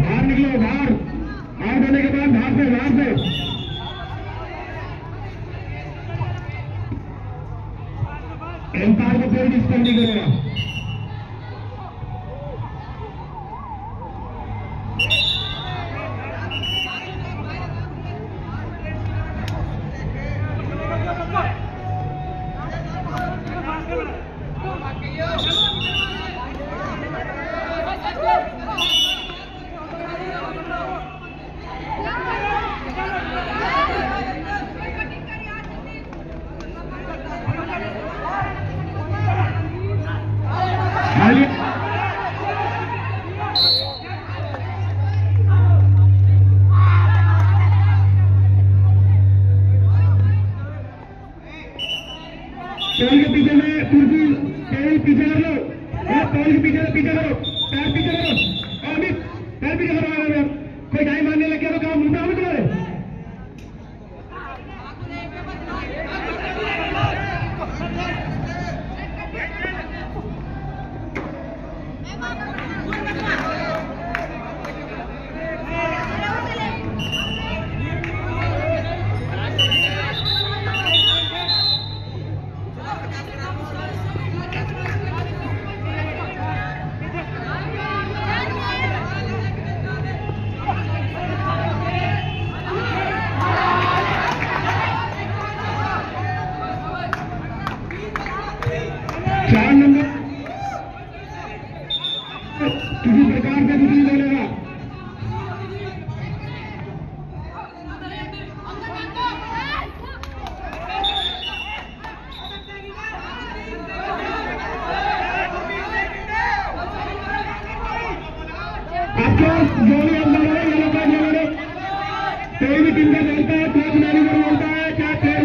बाहर निकलो बाहर बाहर होने के बाद बाहर से बाहर से। एम्पायर को कोई डिस्टर्ब नहीं करेगा। पेड़ के पीछे में कुर्सी पेड़ पीछे कर लो। पेड़ के पीछे पीछे करो। पैर पीछे करो। अमित पैर पीछे करो। किसी प्रकार से कुछ नहीं बोलेगा आपको जो भी अंदर है येलो कार्ड ले लो कोई भी टीम का चलता है